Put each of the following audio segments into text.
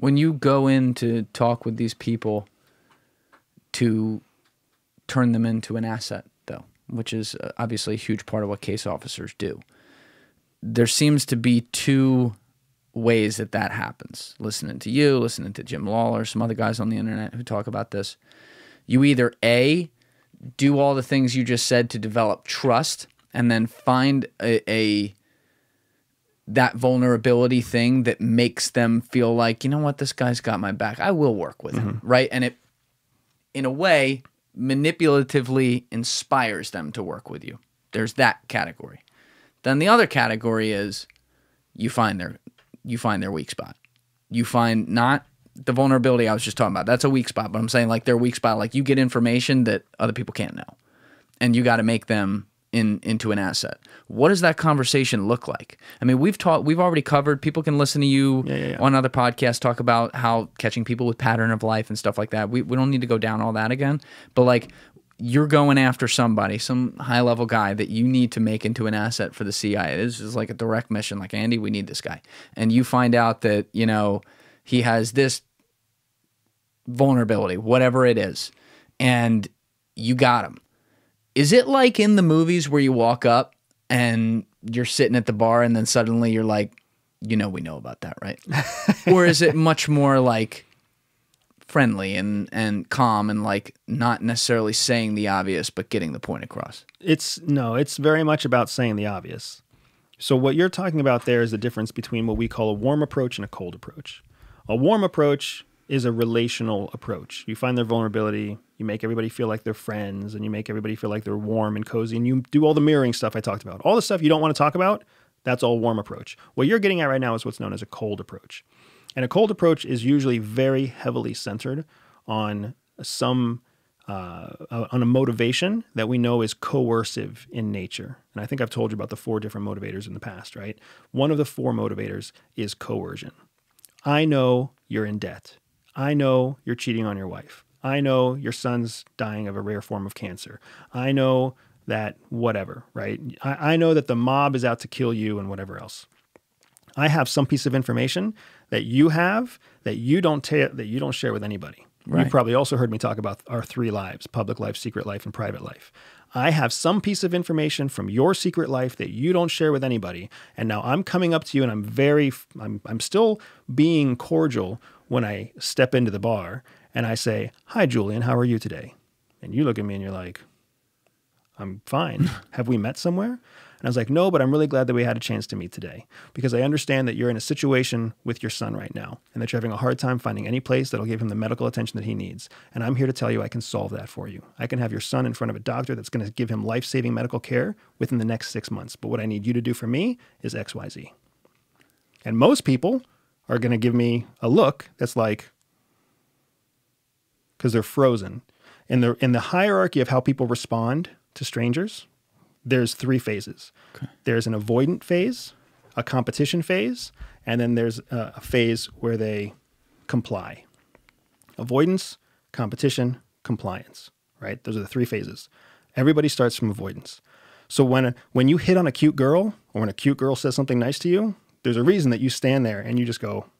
When you go in to talk with these people to turn them into an asset, though, which is uh, obviously a huge part of what case officers do, there seems to be two ways that that happens. Listening to you, listening to Jim Lawler, some other guys on the internet who talk about this. You either A, do all the things you just said to develop trust and then find a, a that vulnerability thing that makes them feel like, you know what, this guy's got my back. I will work with him. Mm-hmm. Right. And it, in a way, manipulatively inspires them to work with you. There's that category. Then the other category is you find their you find their weak spot. You find not the vulnerability I was just talking about. That's a weak spot, but I'm saying like their weak spot, like you get information that other people can't know. And you got to make them in into an asset. What does that conversation look like? I mean, we've taught we've already covered people can listen to you yeah, yeah. on other podcasts talk about how catching people with pattern of life and stuff like that. We we don't need to go down all that again. But like you're going after somebody, some high level guy that you need to make into an asset for the CIA. This is like a direct mission. Like Andy, we need this guy, and you find out that you know he has this vulnerability, whatever it is, and you got him. Is it like in the movies where you walk up and you're sitting at the bar and then suddenly you're like, you know, we know about that, right? or is it much more like friendly and and calm and like not necessarily saying the obvious but getting the point across? It's no, it's very much about saying the obvious. So what you're talking about there is the difference between what we call a warm approach and a cold approach. A warm approach is a relational approach. You find their vulnerability, you make everybody feel like they're friends, and you make everybody feel like they're warm and cozy, and you do all the mirroring stuff I talked about. All the stuff you don't want to talk about, that's all warm approach. What you're getting at right now is what's known as a cold approach. And a cold approach is usually very heavily centered on some uh, on a motivation that we know is coercive in nature. And I think I've told you about the four different motivators in the past, right? One of the four motivators is coercion. I know you're in debt. I know you're cheating on your wife. I know your son's dying of a rare form of cancer. I know that whatever, right? I, I know that the mob is out to kill you and whatever else. I have some piece of information that you have that you don't ta- that you don't share with anybody. Right. You probably also heard me talk about our three lives: public life, secret life, and private life. I have some piece of information from your secret life that you don't share with anybody, and now I'm coming up to you and I'm very I'm I'm still being cordial when I step into the bar and I say, "Hi Julian, how are you today?" And you look at me and you're like, I'm fine. Have we met somewhere? And I was like, no, but I'm really glad that we had a chance to meet today because I understand that you're in a situation with your son right now and that you're having a hard time finding any place that'll give him the medical attention that he needs. And I'm here to tell you I can solve that for you. I can have your son in front of a doctor that's going to give him life saving medical care within the next six months. But what I need you to do for me is XYZ. And most people are going to give me a look that's like, because they're frozen. In the, in the hierarchy of how people respond to strangers, there's three phases. There's an avoidant phase, a competition phase, and then there's a, a phase where they comply. Avoidance, competition, compliance, right? Those are the three phases. Everybody starts from avoidance. So when when you hit on a cute girl or when a cute girl says something nice to you, there's a reason that you stand there and you just go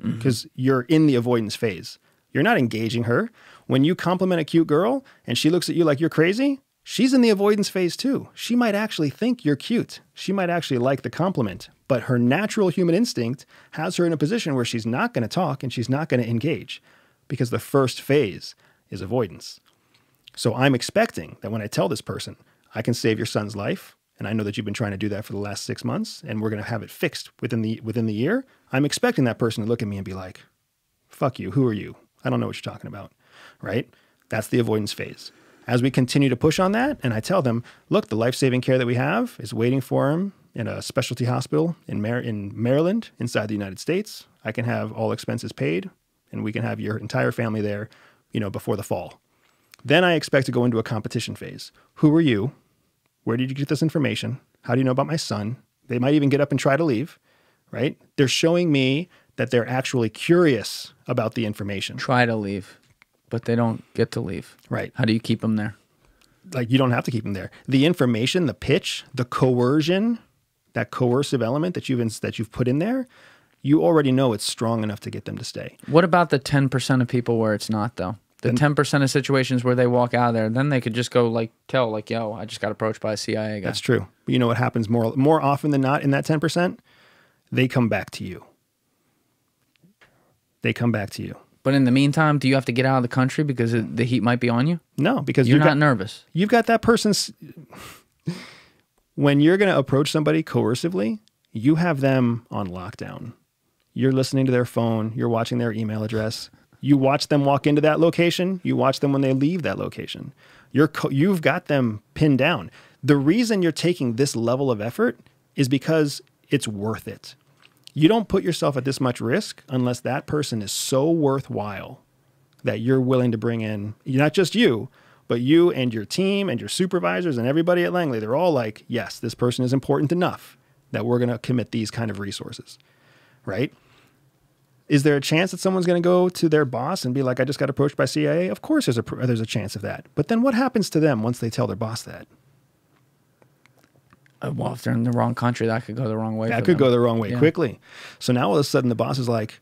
mm-hmm. because you're in the avoidance phase. You're not engaging her. When you compliment a cute girl and she looks at you like you're crazy, she's in the avoidance phase too. She might actually think you're cute. She might actually like the compliment, but her natural human instinct has her in a position where she's not going to talk and she's not going to engage because the first phase is avoidance. So I'm expecting that when I tell this person, I can save your son's life, and I know that you've been trying to do that for the last six months, and we're going to have it fixed within the within the year. I'm expecting that person to look at me and be like, "Fuck you. Who are you? I don't know what you're talking about." Right? That's the avoidance phase. As we continue to push on that, and I tell them, "Look, the life-saving care that we have is waiting for him in a specialty hospital in Mar- in Maryland, inside the United States. I can have all expenses paid, and we can have your entire family there, you know, before the fall." Then I expect to go into a competition phase. Who are you? Where did you get this information? How do you know about my son? They might even get up and try to leave, right? They're showing me that they're actually curious about the information, Try to leave, but they don't get to leave. right? How do you keep them there? Like you don't have to keep them there. The information, the pitch, the coercion, that coercive element that you've ins- that you've put in there, you already know it's strong enough to get them to stay. What about the 10% of people where it's not, though? The 10% of situations where they walk out of there, then they could just go, like, tell, like, yo, I just got approached by a CIA guy. That's true. But you know what happens more more often than not in that 10%? They come back to you. They come back to you. But in the meantime, do you have to get out of the country because it, the heat might be on you? No, because You're not got, nervous. you've got that person's when you're going to approach somebody coercively, you have them on lockdown. You're listening to their phone, you're watching their email address. You watch them walk into that location, you watch them when they leave that location. You're co- you've got them pinned down. The reason you're taking this level of effort is because it's worth it. You don't put yourself at this much risk unless that person is so worthwhile that you're willing to bring in not just you, but you and your team and your supervisors and everybody at Langley. They're all like, yes, this person is important enough that we're going to commit these kind of resources, right? Is there a chance that someone's going to go to their boss and be like, I just got approached by CIA? Of course, there's a, there's a chance of that. But then what happens to them once they tell their boss that? Uh, Well, if they're in the wrong country, that could go the wrong way. That could them. go the wrong way Yeah. quickly. So now all of a sudden the boss is like,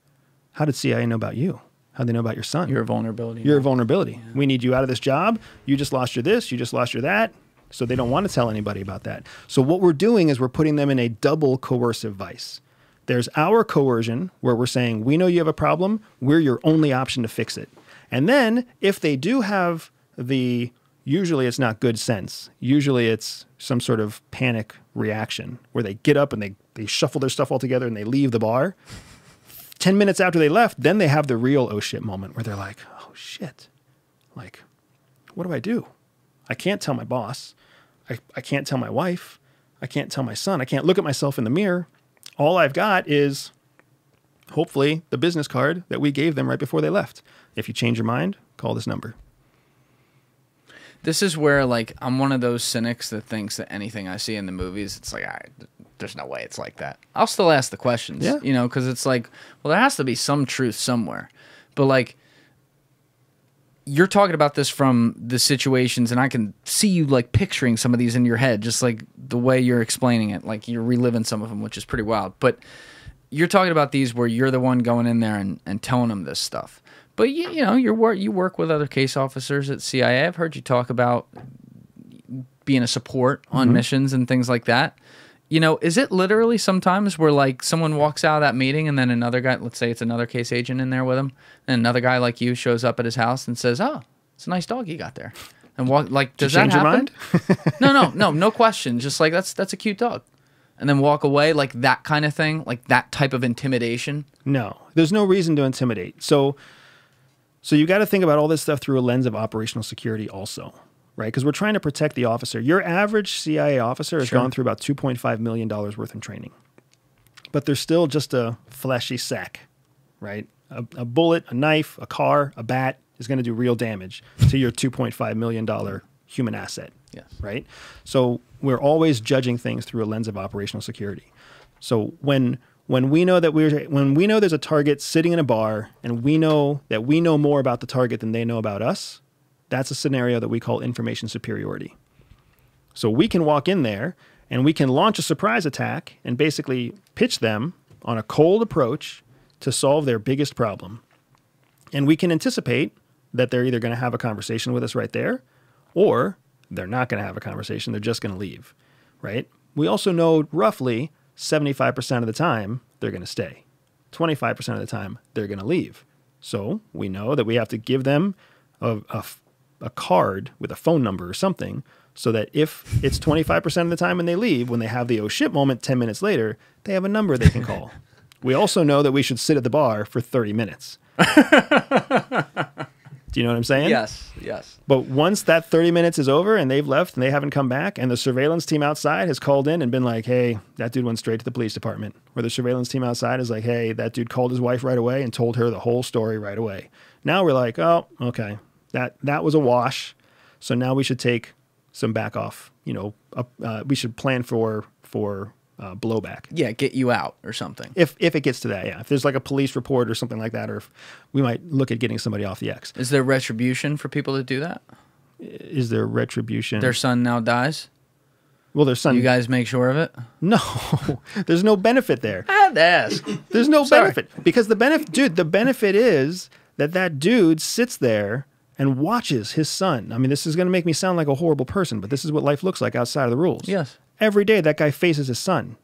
How did CIA know about you? How did they know about your son? Your vulnerability. You're a vulnerability. We need you out of this job. You just lost your this, you just lost your that. So they don't want to tell anybody about that. So what we're doing is we're putting them in a double coercive vice. There's our coercion where we're saying, we know you have a problem, we're your only option to fix it. And then if they do have the usually it's not good sense. Usually it's some sort of panic reaction where they get up and they, they shuffle their stuff all together and they leave the bar. 10 minutes after they left, then they have the real oh shit moment where they're like, oh shit. Like, what do I do? I can't tell my boss. I, I can't tell my wife. I can't tell my son. I can't look at myself in the mirror. All I've got is hopefully the business card that we gave them right before they left. If you change your mind, call this number. This is where like I'm one of those cynics that thinks that anything I see in the movies, it's like, th- there's no way it's like that. I'll still ask the questions, Yeah. you know, because it's like, well, there has to be some truth somewhere. But like, you're talking about this from the situations, and I can see you like picturing some of these in your head, just like the way you're explaining it, like you're reliving some of them, which is pretty wild. But you're talking about these where you're the one going in there and, and telling them this stuff. But you, you know, you work you work with other case officers at CIA. I've heard you talk about being a support on mm-hmm. missions and things like that. You know, is it literally sometimes where like someone walks out of that meeting and then another guy, let's say it's another case agent in there with him, and another guy like you shows up at his house and says, "Oh, it's a nice dog you got there," and walk like does that change your happen? mind? no, no, no, no question. Just like that's that's a cute dog, and then walk away like that kind of thing, like that type of intimidation. No, there's no reason to intimidate. So, so you got to think about all this stuff through a lens of operational security, also, right? Because we're trying to protect the officer. Your average CIA officer has Sure. gone through about 2.5 million dollars worth in training, but they're still just a fleshy sack, right? A, a bullet, a knife, a car, a bat is going to do real damage to your 2.5 million dollar human asset Yes. right? So we're always judging things through a lens of operational security. So when when we know that we're when we know there's a target sitting in a bar and we know that we know more about the target than they know about us, that's a scenario that we call information superiority. So we can walk in there and we can launch a surprise attack and basically pitch them on a cold approach to solve their biggest problem. And we can anticipate that they're either going to have a conversation with us right there or they're not going to have a conversation. They're just going to leave, right? We also know roughly 75% of the time they're going to stay. 25% of the time they're going to leave. So we know that we have to give them a card with a phone number or something so that if it's 25% of the time when they leave, when they have the oh shit moment 10 minutes later, they have a number they can call. we also know that we should sit at the bar for 30 minutes. Do you know what I'm saying? Yes. Yes. But once that 30 minutes is over and they've left and they haven't come back, and the surveillance team outside has called in and been like, hey, that dude went straight to the police department. Or the surveillance team outside is like, hey, that dude called his wife right away and told her the whole story right away. Now we're like, oh, okay, that, that was a wash. So now we should take some back off. You know, up, uh, we should plan for, for uh, blowback. Yeah. Get you out or something. If, if it gets to that, yeah. If there's like a police report or something like that, or if we might look at getting somebody off the X. Is there retribution for people that do that? Is there retribution? Their son now dies. Well, their son. You guys make sure of it. no, there's no benefit there. I had to ask. There's no Sorry. benefit because the benefit, dude. The benefit is that that dude sits there and watches his son. I mean, this is going to make me sound like a horrible person, but this is what life looks like outside of the rules. Yes. Every day that guy faces his son.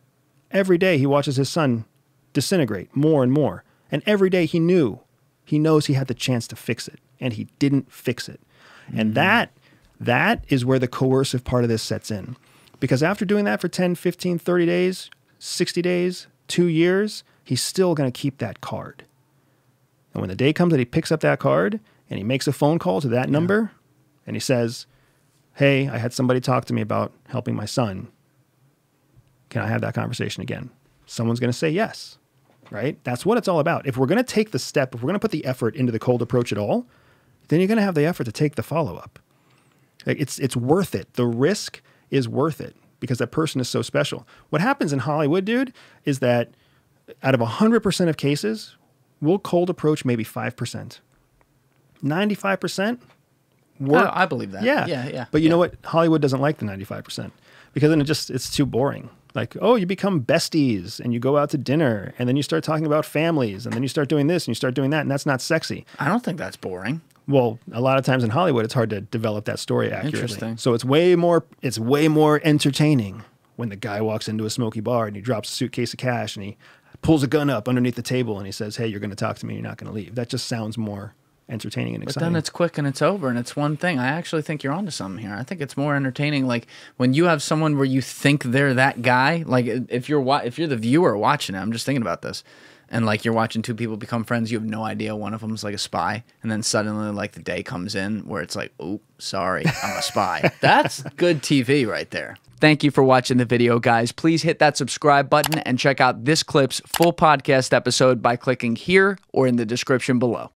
Every day he watches his son disintegrate more and more. And every day he knew, he knows he had the chance to fix it, and he didn't fix it. And mm-hmm. that that is where the coercive part of this sets in. Because after doing that for 10, 15, 30 days, 60 days, 2 years, he's still going to keep that card. And when the day comes that he picks up that card and he makes a phone call to that number and he says, "Hey, I had somebody talk to me about helping my son. Can I have that conversation again? Someone's going to say yes, right? That's what it's all about. If we're going to take the step, if we're going to put the effort into the cold approach at all, then you're going to have the effort to take the follow up. Like, It's it's worth it. The risk is worth it because that person is so special. What happens in Hollywood, dude, is that out of 100% of cases, we'll cold approach maybe 5%. 95% work. Oh, I believe that. Yeah. Yeah. Yeah. But you yeah. know what? Hollywood doesn't like the 95% because then it just, it's too boring. Like, oh, you become besties and you go out to dinner and then you start talking about families and then you start doing this and you start doing that and that's not sexy. I don't think that's boring. Well, a lot of times in Hollywood, it's hard to develop that story accurately. Interesting. So it's way more, it's way more entertaining when the guy walks into a smoky bar and he drops a suitcase of cash and he pulls a gun up underneath the table and he says, "Hey, you're going to talk to me. You're not going to leave." That just sounds more entertaining and exciting. But then it's quick and it's over and it's one thing. I actually think you're onto something here. I think it's more entertaining. Like when you have someone where you think they're that guy. Like if you're wa- if you're the viewer watching it, I'm just thinking about this, and like you're watching two people become friends. You have no idea one of them's like a spy, and then suddenly like the day comes in where it's like, oh, sorry, I'm a spy. That's good TV right there. Thank you for watching the video, guys. Please hit that subscribe button and check out this clip's full podcast episode by clicking here or in the description below.